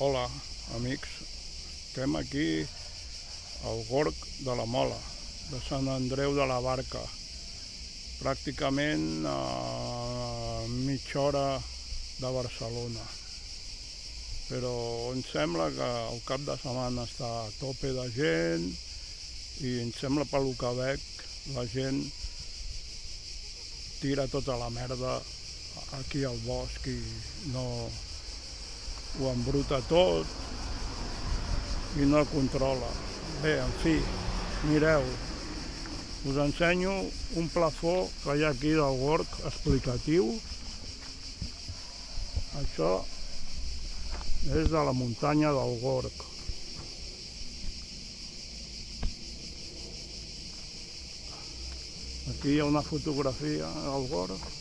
Hola, amics. Estem aquí al Gorg de la Mola, de Sant Andreu de la Barca. Pràcticament a mitja hora de Barcelona. Però em sembla que el cap de setmana està a tope de gent i em sembla pel que veig la gent tira tota la merda aquí al bosc i no ho embruta tot i no el controla. Bé, en fi, mireu, us ensenyo un plafó que hi ha aquí del work explicatiu. Això és de la muntanya del Gorg. Aquí hi ha una fotografia del Gorg.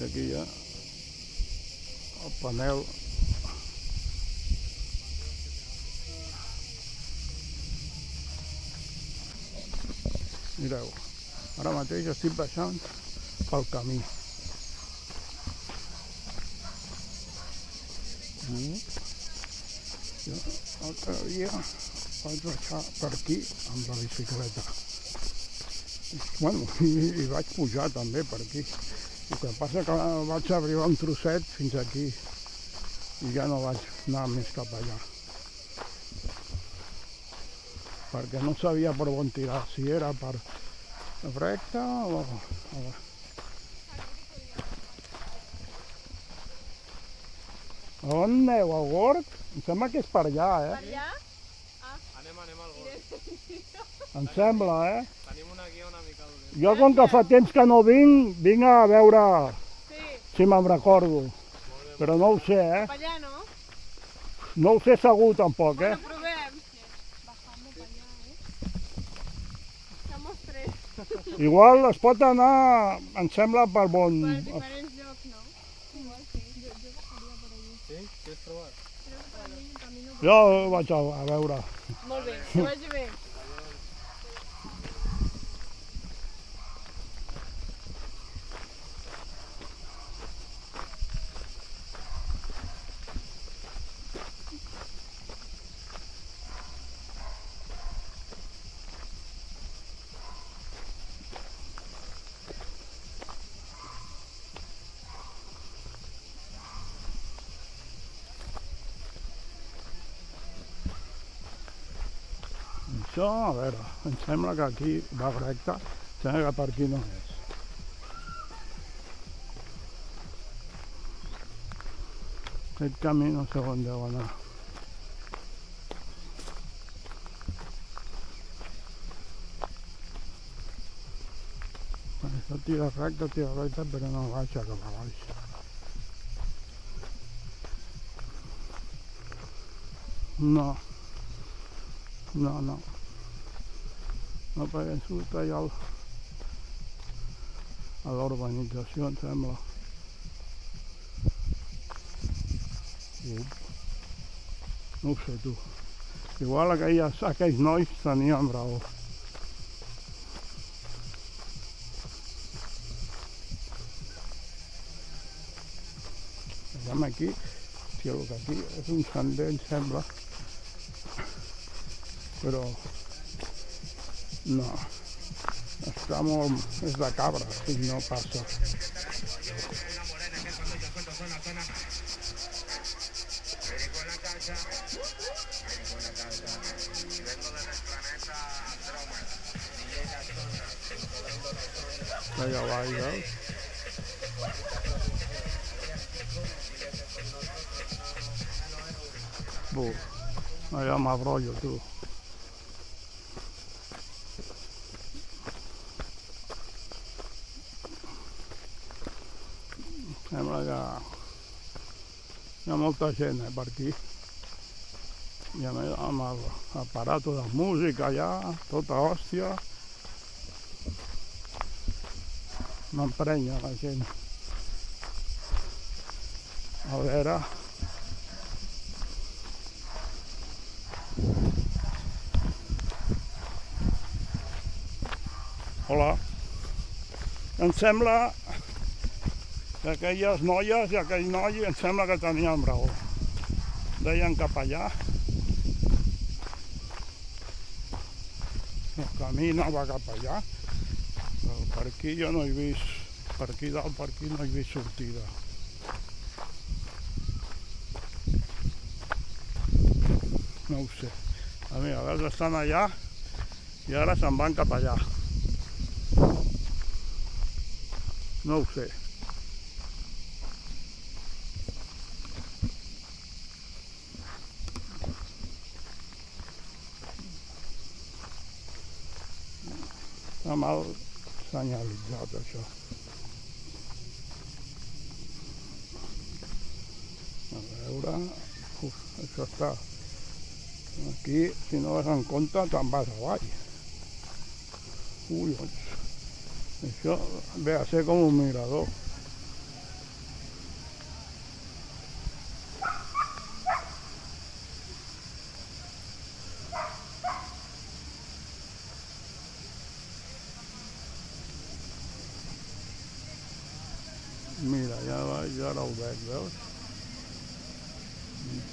I aquí hi ha el panel Mireu, ara mateix estic baixant pel camí. Mm. Jo l'altre dia vaig baixar per aquí amb la bicicleta. Bueno, i, i vaig pujar també per aquí. El que passa que vaig arribar un trosset fins aquí i ja no vaig anar més cap allà. Perquè no sabia per on tirar, si era per recta o... o... A on aneu, al Gorg? Em sembla que és per allà, eh? Per allà? Anem, anem al gol. Em sembla, eh? Tenim una guia una mica dolenta. Jo, com que fa temps que no vinc, vinc a veure Sí, si me'n recordo. Però no ho sé, eh? allà, no? No ho sé segur, tampoc, eh? Provem. ¿eh? Igual es pot anar, em sembla, per bon... Per diferents llocs, no? Igual sí. Jo, jo bajaria per allí. Sí? Per allí camino... Jo vaig a, a veure. Molt bé, que vagi bé. Això, a veure, em que aquí va recte, em sembla que per aquí no és. Aquest camí no sé on deu anar. Tira recte, tira recte, però no baixa cap a baix. No. No, no. No, perquè em surt allà al, a l'urbanització, em sembla. Up. No ho sé, tu. Igual aquelles, aquells nois tenien raó. Vegem aquí, si el que aquí és un sender, em sembla, però no, està molt, és de cabra, si no passa. Allà avall, veus? Buf, allà m'abrollo, tu. Sembla que hi ha molta gent eh, per aquí. I a més amb el aparato de música allà, tota hòstia. M'emprenya la gent. A veure... Hola. em sembla que aquelles noies i aquell noi em sembla que tenien raó. Deien cap allà. El camí no va cap allà. Però per aquí jo no he vist, per aquí dalt, per aquí no he vist sortida. No ho sé. A mi, a veure, estan allà i ara se'n van cap allà. No ho sé. Mal senyalitzat això. A veure... Uf. Aquí, si no vas en compte, te'n vas avall. Doncs... Això ve a ser com un mirador. Mira, ja, va, ja ara ho veig, veus?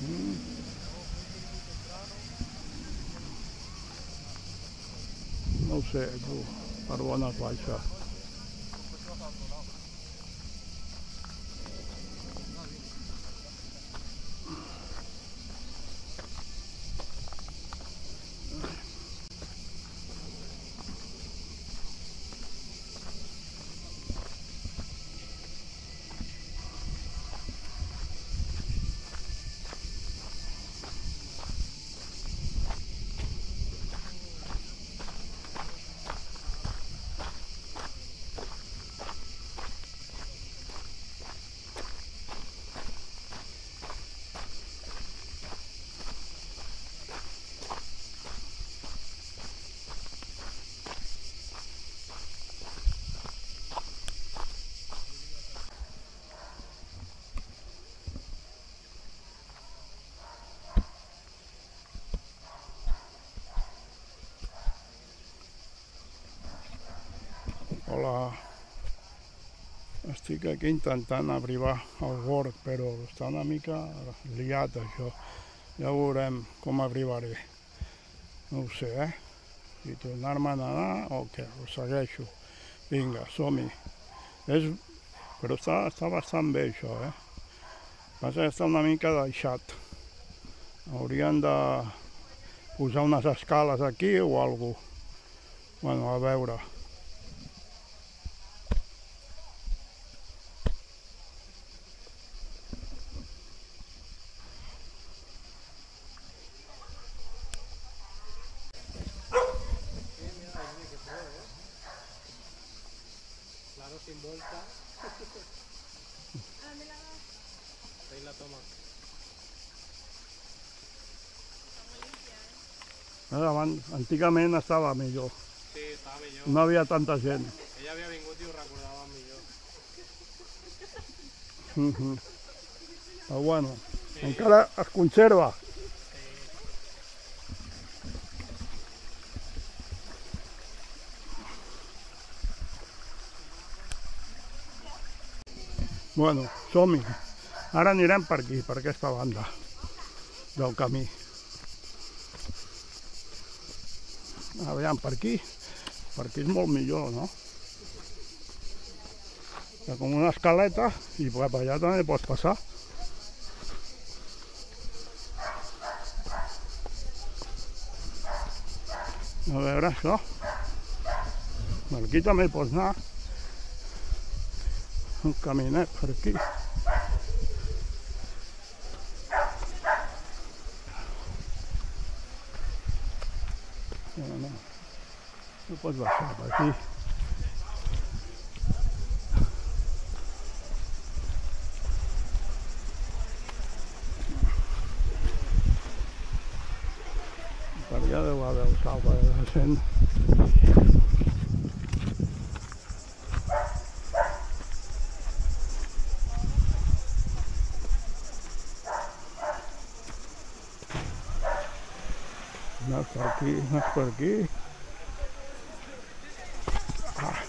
Mhm. No ho sé, tu, per on es va això. Hola. Estic aquí intentant arribar al bord, però està una mica liat això. Ja veurem com arribaré. No ho sé, eh? Si tornar-me a nedar o què, ho segueixo. Vinga, som-hi. És... Però està, està bastant bé això, eh? Passa que està una mica deixat. Haurien de posar unes escales aquí o alguna cosa. Bueno, a veure. Abans, antigament estava millor. Sí, estava millor. No havia tanta gent. Ella havia vingut i ho recordava millor. Mhm. Però bueno, encara es conserva. Bueno, som-hi. Ara anirem per aquí, per aquesta banda del camí. Aviam, per aquí, per aquí és molt millor, no? Hi ha com una escaleta i per allà també pots passar. A veure això. Per aquí també pots anar. Un caminet per aquí. No, no. No pots baixar per aquí. Per allà deu haver el salva de cent. No és per aquí, no és per aquí. Ah.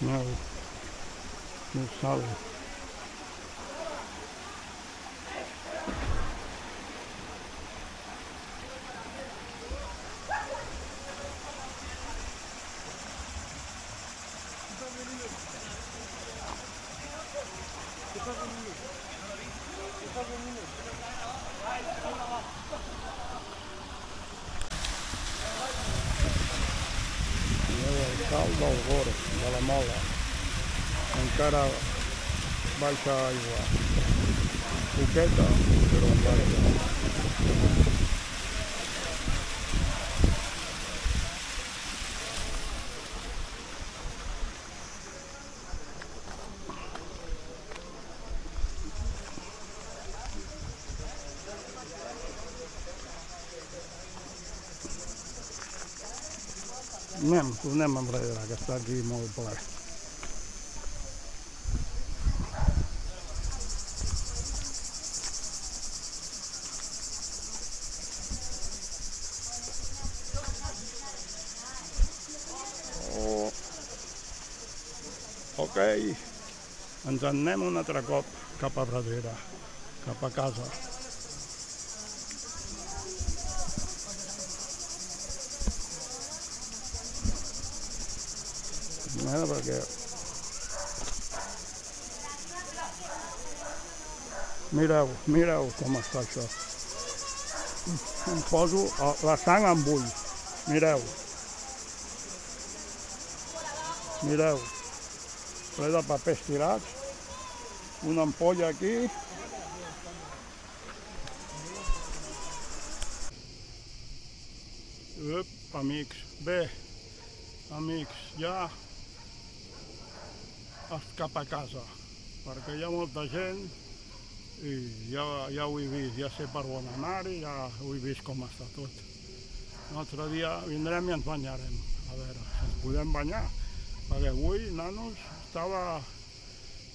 No, no sale. Mireu el cal del Gorg, de la Mola. Encara baixa aigua. Poqueta, però baixa. Anem, tornem enrere, que està aquí molt ple. Ok, ens en anem un altre cop cap a darrere, cap a casa. Mira, perquè... Mireu, mireu com està això. Em poso la sang en bull. Mireu. Mireu. Ple de papers tirats. Una ampolla aquí. Ep, amics. Bé, amics, ja és cap a casa, perquè hi ha molta gent i ja, ja ho he vist, ja sé per on anar-hi, ja ho he vist com està tot. Un altre dia vindrem i ens banyarem, a veure ens podem banyar, perquè avui, nanos, estava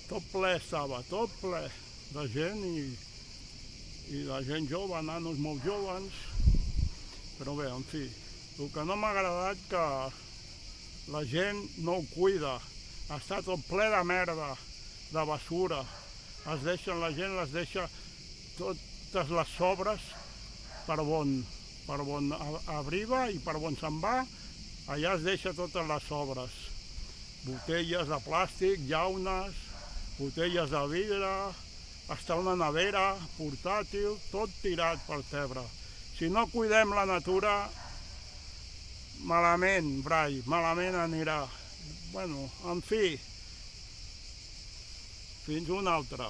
tot ple, estava tot ple de gent i, i de gent jove, nanos molt joves, però bé, en fi, el que no m'ha agradat que la gent no ho cuida, està tot ple de merda, de basura. Es deixen, la gent les deixa totes les sobres per on, per on a- arriba i per on se'n va, allà es deixa totes les sobres. Botelles de plàstic, llaunes, botelles de vidre, està una nevera, portàtil, tot tirat per terra. Si no cuidem la natura, malament, Brai, malament anirà. Bueno, en fi, fins una altra.